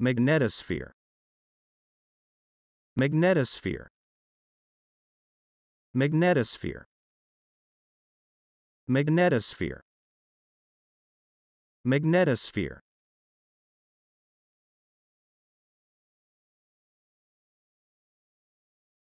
Magnetosphere. Magnetosphere. Magnetosphere. Magnetosphere. Magnetosphere.